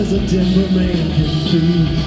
as a Denver man can be.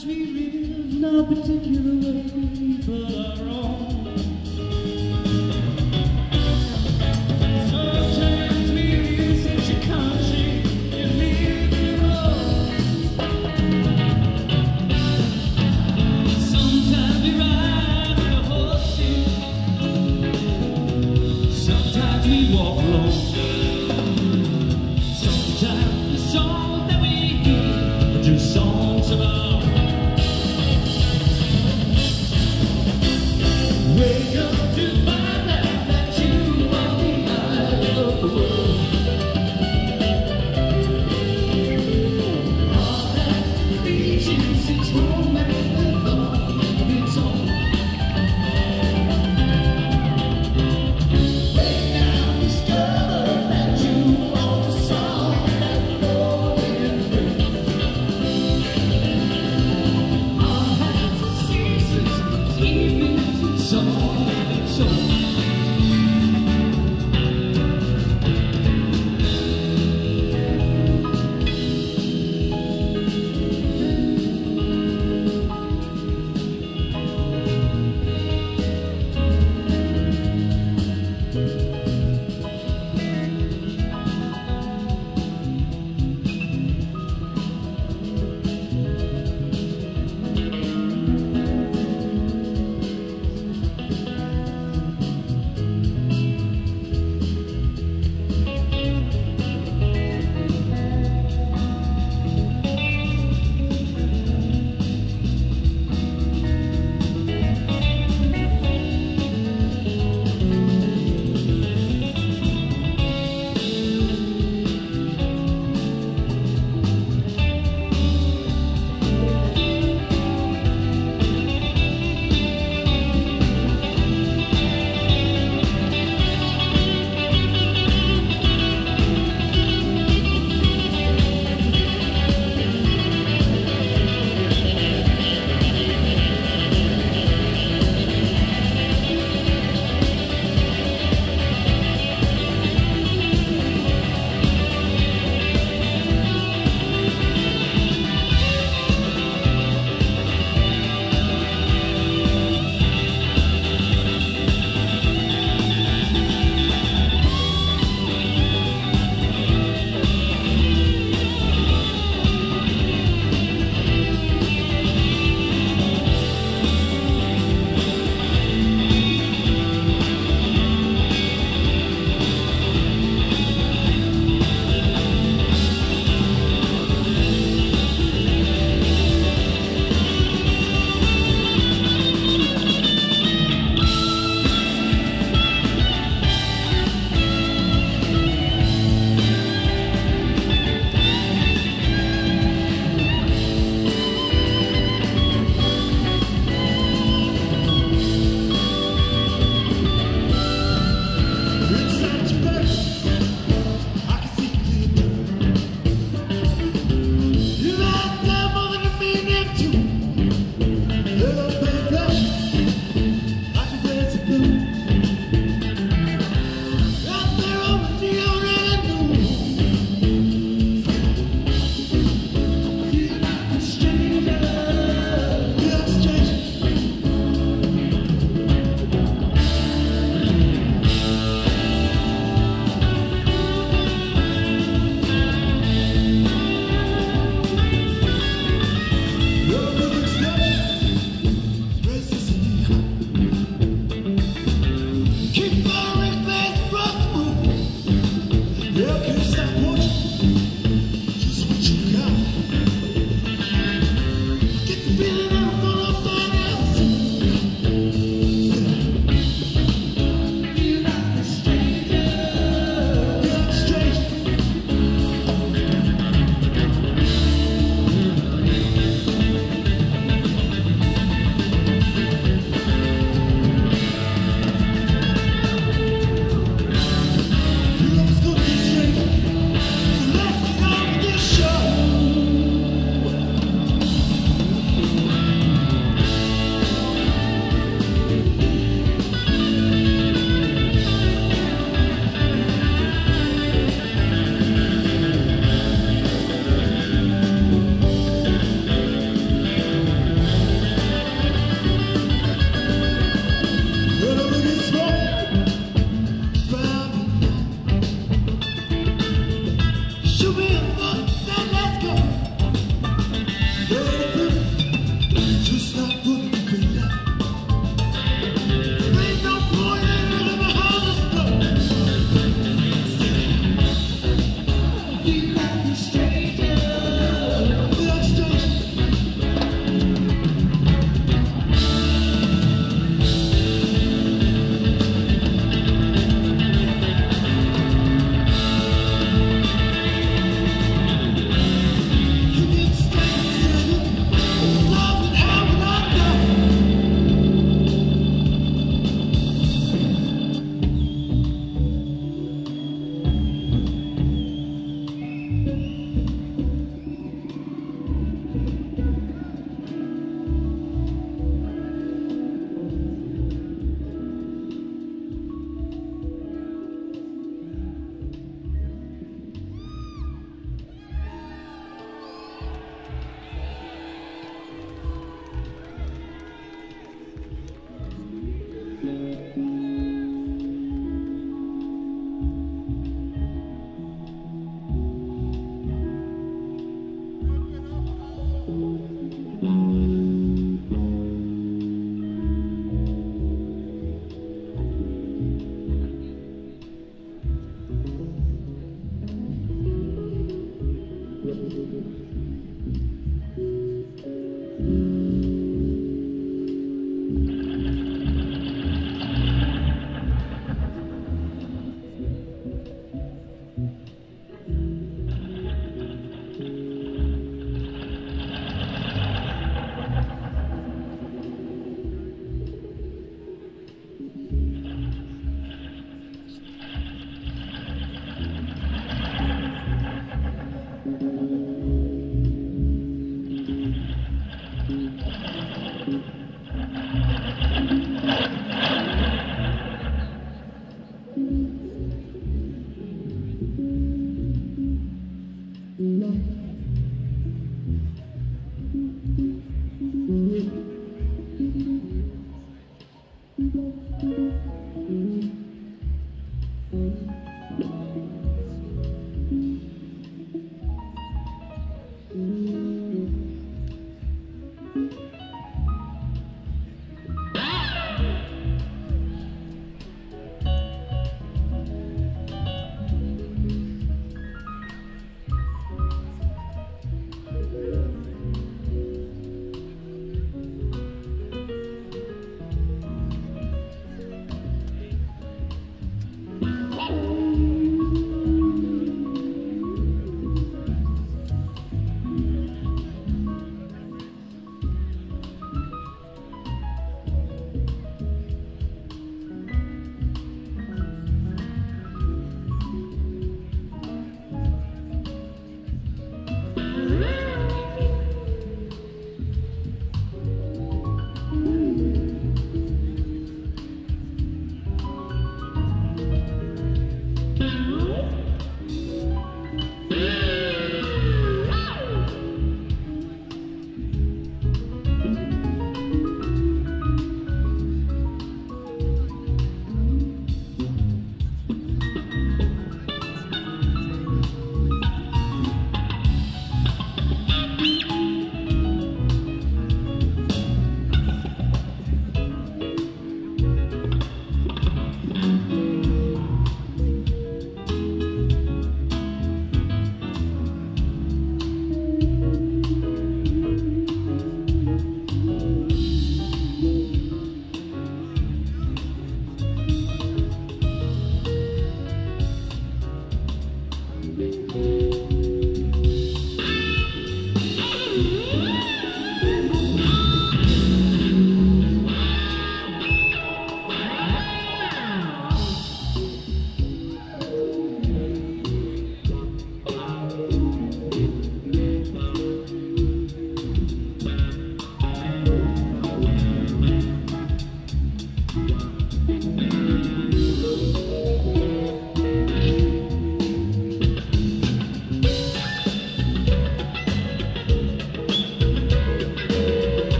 Sometimes we live no particular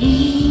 You.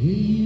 Hey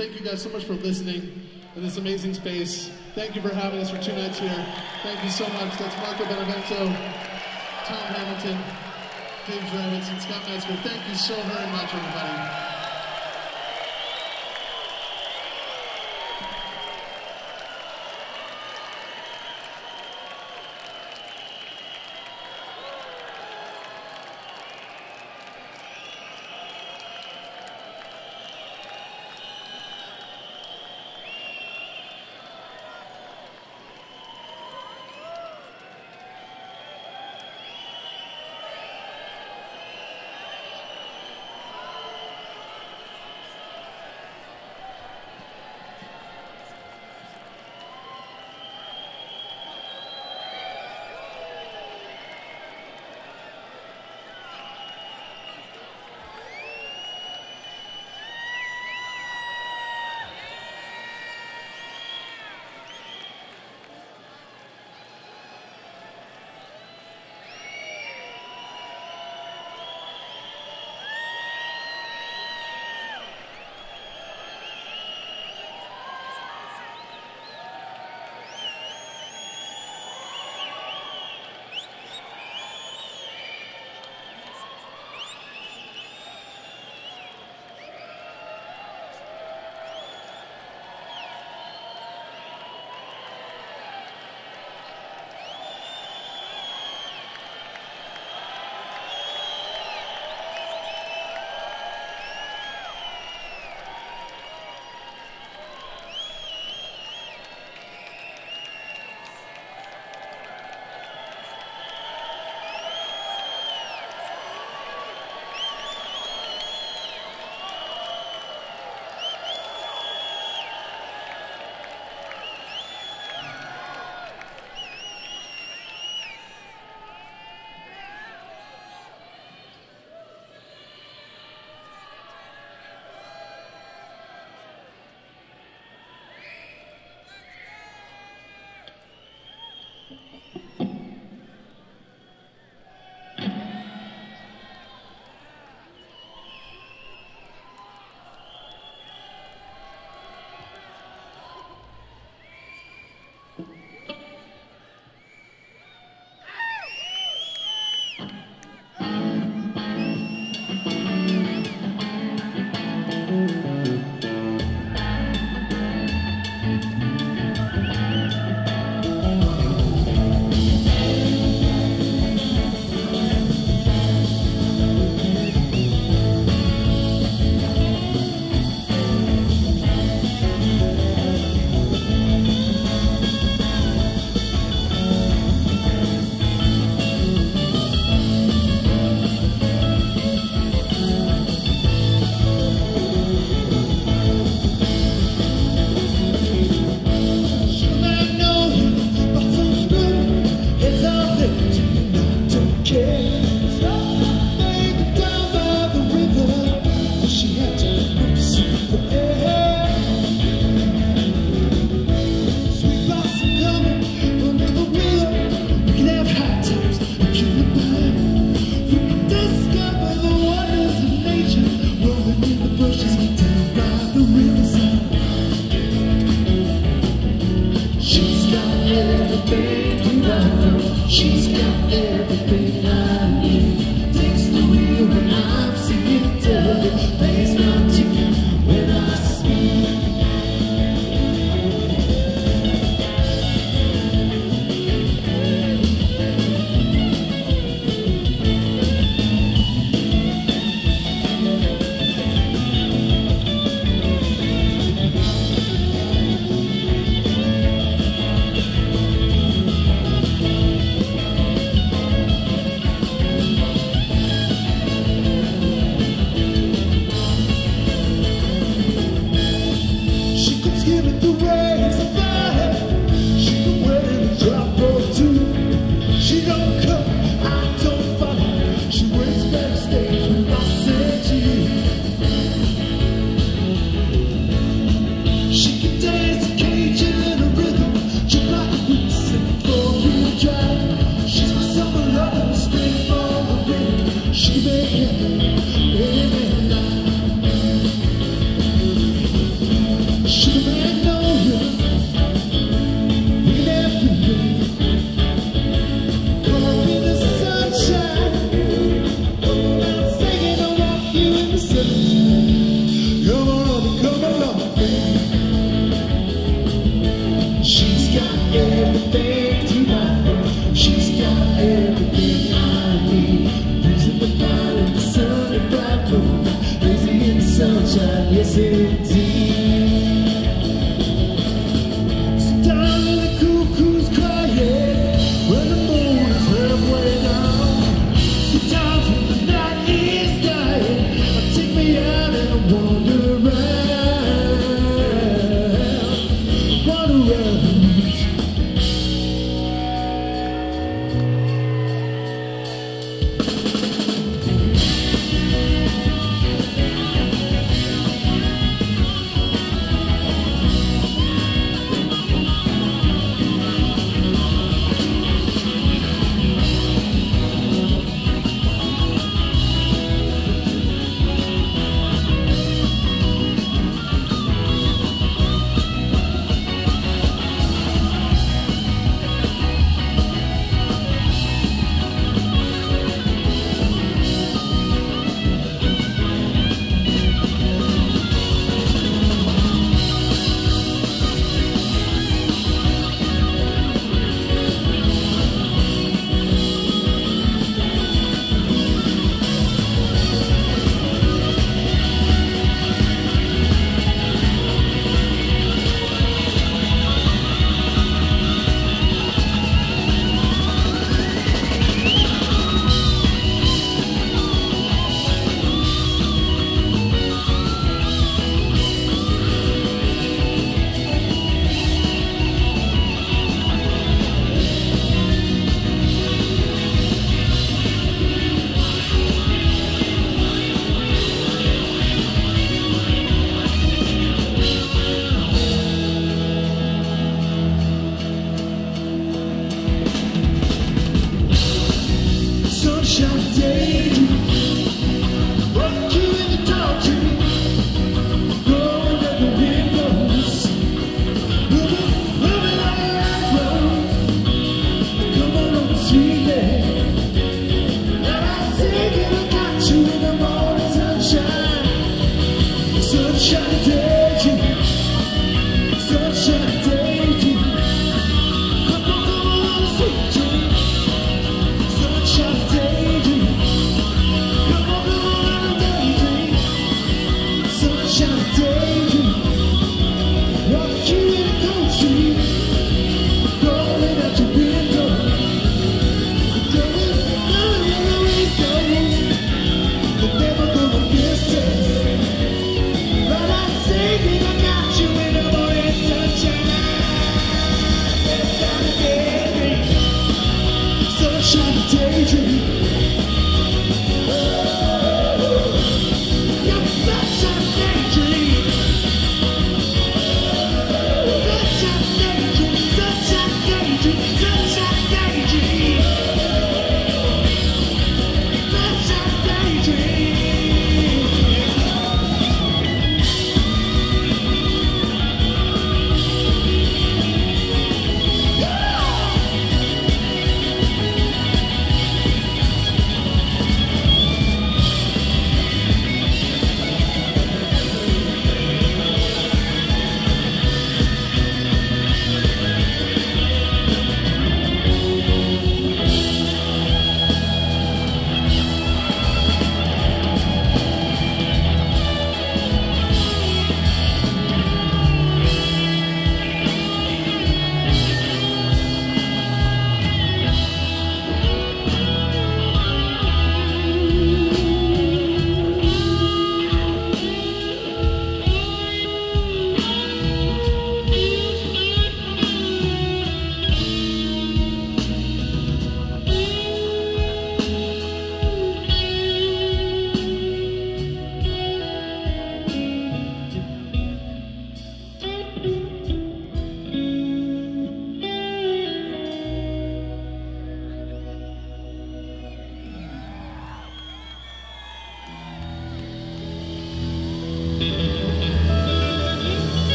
Thank you guys so much for listening in this amazing space. Thank you for having us for two nights here. Thank you so much. That's Marco Benevento, Tom Hamilton, Dave Dreiwitz, and Scott Metzger. Thank you so very much, everybody.